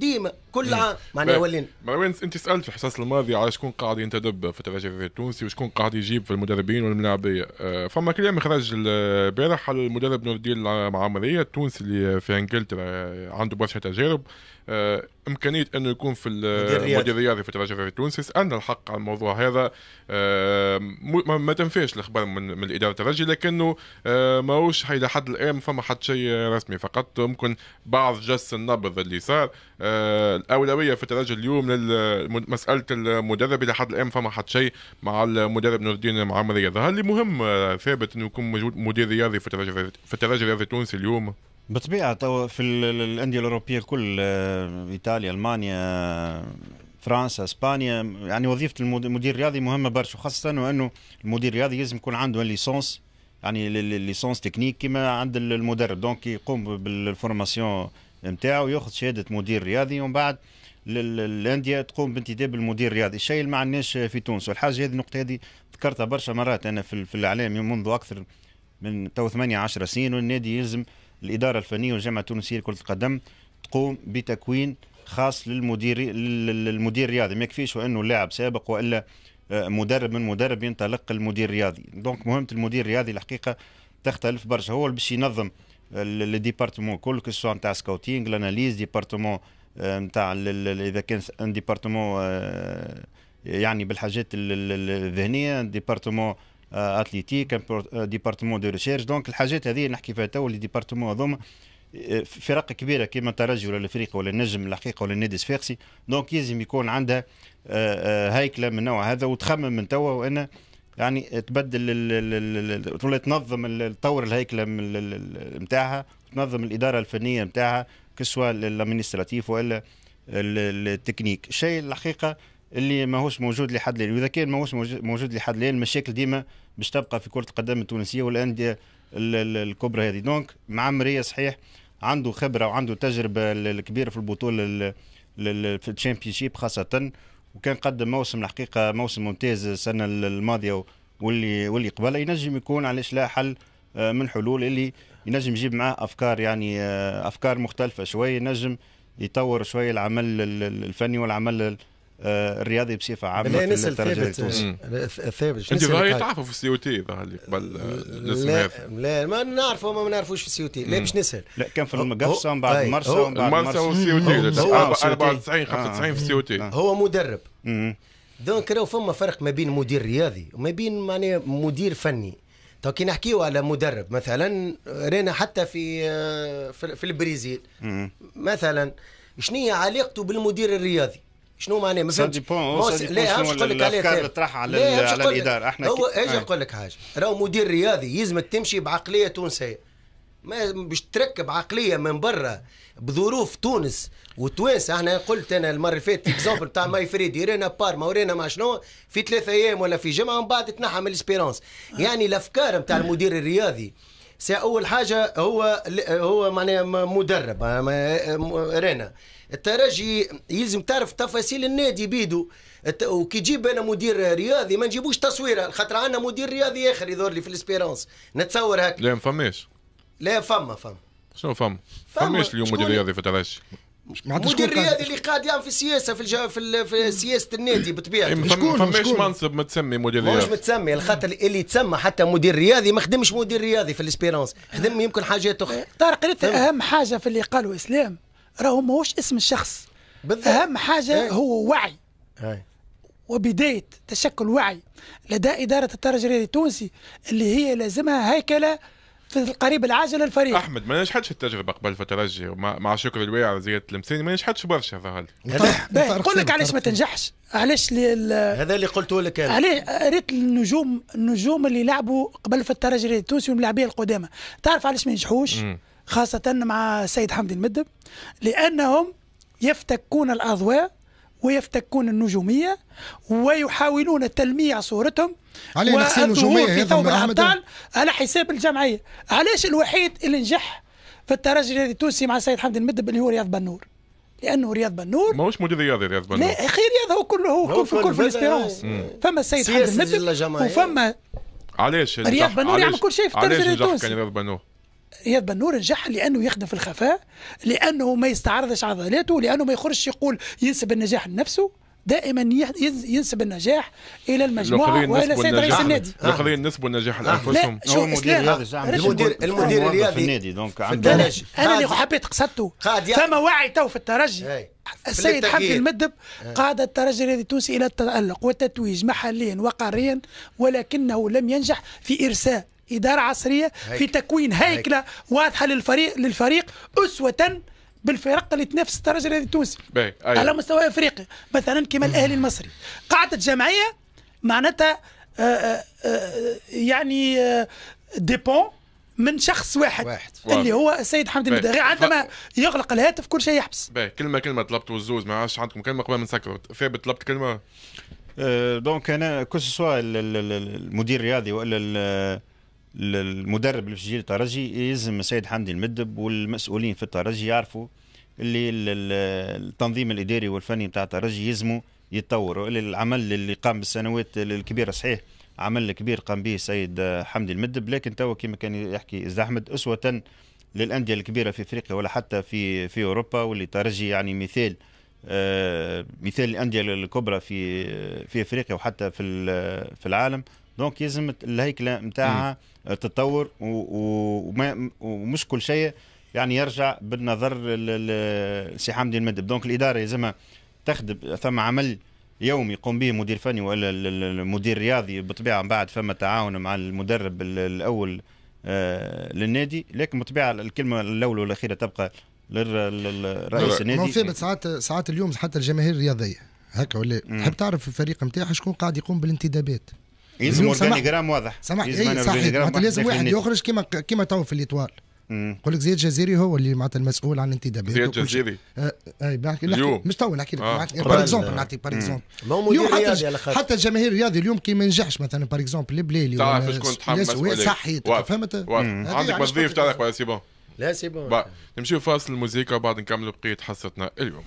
ديما كل عام. معناها ولينا مروان انت سألت في الحصص الماضي على شكون قاعد ينتدب في الترجي التونسي وشكون قاعد يجيب في المدربين والملاعبية. أه فما كلام خرج البارح على المدرب نور الدين العمرية التونسي اللي في إنجلترا عنده برشا تجارب. أه إمكانية إنه يكون في المدير الرياضي في الترجي التونسي. سألنا الحق على الموضوع هذا. ما تنفيش الإخبار من, من الاداره الترجي لكنه ماهوش إلى حد الان فما حد شيء رسمي. فقط ممكن بعض جس النبض اللي صار. الأولوية في الترجي اليوم مسألة المدرب إلى حد الآن فما حد شيء مع المدرب نور الدين معمريه هل لي مهم ثابت إنه يكون موجود مدير رياضي في الترجي في الترجي الرياضي التونسي اليوم؟ بالطبيعه تو في الأندية الأوروبية الكل إيطاليا ألمانيا فرنسا إسبانيا يعني وظيفة المدير الرياضي مهمة برشا خاصة انه المدير الرياضي لازم يكون عنده licence يعني licence technique كما عند المدرب. donc يقوم بال formation نتاعو ياخذ شهادة مدير رياضي ومن بعد الأندية تقوم بانتداب المدير الرياضي. الشيء اللي ما عندناش في تونس. والحاجة هذه النقطة هذه ذكرتها برشا مرات أنا في, في الإعلام منذ أكثر من تو 8 10 سنين والنادي يلزم الإدارة الفنية والجامعة التونسية لكرة القدم تقوم بتكوين خاص للمدير للمدير الرياضي. ما يكفيش وانه لاعب سابق وإلا مدرب من مدرب ينطلق المدير الرياضي. donc مهمة المدير الرياضي الحقيقة تختلف برشا. هو اللي باش ينظم ال département كل que ce soit نتاع scouting ال analyse département نتاع اذا كان un département يعني بالحاجات الذهنيه département athlétique département de recherche donc الحاجات هذه نحكي فيها تو les départements هذوما فرق كبيره كما الترجي ولا الافريقي ولا النجم الحقيقة ولا النادي الصفاقسي donc لازم يكون عندها هيكله من النوع هذا وتخمم من توا وان يعني تبدل ولا تنظم تطور الهيكلة نتاعها تنظم الإدارة الفنية نتاعها que ce soit ال administratif وإلا التكنيك. الشيء الحقيقة اللي ماهوش موجود لحد الآن. وإذا كان ماهوش موجود لحد الآن المشاكل ديما باش تبقى في كرة القدم التونسية والأندية الكبرى هذه. donc معمريه صحيح عنده خبرة وعنده تجربة الكبيرة في البطولة في ال Championship خاصة. وكان قدم موسم الحقيقة موسم ممتاز السنة الماضية واللي واللي قبلها. ينجم يكون علاش لا حل من حلول اللي ينجم يجيب معاه أفكار يعني أفكار مختلفة شوي ينجم يطور شوي العمل الفني والعمل الرياضي بصفة عامة لا نسأل ثابت. ثابت. أنت ظاهر تعرفوا في ال COT ظهر لي قبل لا لا ما نعرفوا ما نعرفوش في ال COT. لا باش نسأل؟ لا كان في المقفصه ومن بعد مرسى ومن بعد مرسى وال COT. 94 95 في ال COT. هو مدرب. donc راهو فما فرق ما بين مدير رياضي وما بين معناها مدير فني. تو كي نحكيو على مدرب مثلا رانا حتى في في البرازيل مثلا شنو هي علاقته بالمدير الرياضي؟ شنو معناه ما فهمتش لا مش نقول لك عليه اللي طرحها على, على الإدارة. إحنا هو أجي نقول لك حاجة؟ راهو مدير رياضي يلزمك تمشي بعقلية تونسية. ما باش تركب عقلية من برا بظروف تونس وتوانسه إحنا قلت أنا المرة اللي فاتت اكزومبل تاع ماي فريدي رينا بارما ورينا ما شنو في ثلاثة أيام ولا في جمعة ومن بعد تنحى من الاسبيرونس يعني الأفكار نتاع المدير الرياضي سي أول حاجة هو هو معناها مدرب رينا. الترجي يلزم تعرف تفاصيل النادي بيدو. وكي تجيب أنا مدير رياضي ما نجيبوش تصويره خاطر عندنا مدير رياضي آخر يظهر لي في الاسبيرونس نتصور هكا. لا ما فماش. لا فما فما. شنو فما؟ فماش اليوم مدير رياضي في الترجي. مدير رياضي اللي قاعد يعمل في السياسة في الجا في, في سياسة النادي بطبيعته. ما فماش منصب متسمي مدير رياضي. مش متسمي الخاطر اللي يتسمى حتى مدير رياضي ما خدمش مدير رياضي في الاسبيرونس خدم يمكن حاجات أخرى طارق قريت أهم حاجة في اللي قالوا إسلام راهو ماهوش اسم الشخص. بالضبط. أهم حاجة إيه. هو وعي. إيه. وبداية تشكل وعي. لدى إدارة الترجي التونسي اللي هي لازمها هيكلة في القريب العاجل للفريق أحمد ما نجحتش التجربة قبل في الترجي مع شكر الواعي زيادة المسيني ما نجحتش برشا ظهر لي نقول لك علاش ما تنجحش؟ علاش هذا اللي قلته لك أنا. علاش ريت النجوم النجوم اللي لعبوا قبل في الترجي التونسي والملاعبيه القدامى. تعرف علاش ما ينجحوش؟ خاصة مع السيد حمدي المدب لأنهم يفتكون الأضواء ويفتكون النجومية ويحاولون تلميع صورتهم عليه نحسين النجومية في ثوب الأبطال على حساب الجمعية. علاش الوحيد اللي نجح في الترجي التونسي مع السيد حمدي المدب اللي هو رياض بنور؟ لأنه رياض بنور ماهوش مدير رياضي رياض بنور. لا أخي رياض هو كله هو, كل في, في ال Espérance فما السيد حمدي المدب وفما علاش؟ رياض بنور يعمل كل شيء في الترجي التونسي. كان رياض بنور؟ رياض بنور نجح لأنه يخدم في الخفاء لأنه ما يستعرضش عضلاته لأنه ما يخرجش يقول ينسب النجاح لنفسه. دائما ينسب النجاح إلى المجموعة وإلى نسبوا سيد رئيس النجاح. النادي. الآخرين نسبوا النجاح لا، لأنفسهم. شو هو مدير المدير المدير الرياضي في النادي donc أنا اللي حبيت قصدته. فما وعي تو في الترجي. أي. السيد حمدي. المدب قاد الترجي الرياضي التونسي إلى التألق والتتويج محليا وقاريا ولكنه لم ينجح في إرساء إدارة عصرية في هيك. تكوين هيكلة واضحة للفريق للفريق أسوة بالفرق اللي تنافس الترجي الرياضي التونسي باهي على أيوة. مستوى افريقيا مثلا كما الأهلي المصري قاعدة جمعية معناتها آه، آه، آه، يعني dépend من شخص واحد, واحد. اللي هو السيد حمدي. المدب عندما يغلق الهاتف كل شيء يحبس باهي كلمة كلمة طلبتوا الزوز ما عادش عندكم كلمة قبل ما نسكروا ثابت طلبت كلمة آه، donc أنا que ce soit ال- ال- ال- المدير الرياضي ولا المدرب اللي في تشجيع الترجي يلزم السيد حمدي المدب والمسؤولين في الترجي يعرفوا اللي ال- ال- التنظيم الإداري والفني بتاع الترجي يلزموا يتطوروا. العمل اللي قام بالسنوات الكبيرة صحيح عمل كبير قام به السيد حمدي المدب لكن توا كما كان يحكي زد أحمد أسوة للأندية الكبيرة في أفريقيا ولا حتى في في أوروبا واللي ترجي يعني مثال آه، مثال الأندية الكبرى في في أفريقيا وحتى في في العالم. donc يلزم الهيكله نتاعها تتطور ومش كل شيء يعني يرجع بالنظر لسي حمدي المدب. donc الإدارة يلزمها تخدم ثم عمل يومي يقوم به مدير فني ولا ال- ال- المدير الرياضي بالطبيعه من بعد فما تعاون مع المدرب ال- الأول آه، للنادي. لكن بالطبيعه الكلمة الاولى والأخيرة تبقى للر- للرئيس النادي. ثابت ساعات ساعات اليوم حتى الجماهير الرياضية. هكا ولا تحب تعرف الفريق نتاعها شكون قاعد يقوم بالانتدابات؟ يلزم سمح- organigramme واضح سامح يلزم اي صحيح لازم واحد. يخرج كما كما تو في ال Étoile. يقول لك زياد جزيري هو اللي معناتها المسؤول عن الانتدابات زياد. جزيري آه، اي بحكي اليوم. مش تو نحكي لك آه. par exemple نعطيك par exemple اليوم حتى حتى الجماهير الرياضي اليوم كي ما ينجحش مثلا par exemple البليلي تعرف شكون تحمل الياس- مسؤولية صحي واقف. فهمت عندك علاش وظيف قلت لك. تاعك ولا c'est bon لا سي بون نمشيو فاصل الموسيقى وبعد نكملوا بقية حصتنا اليوم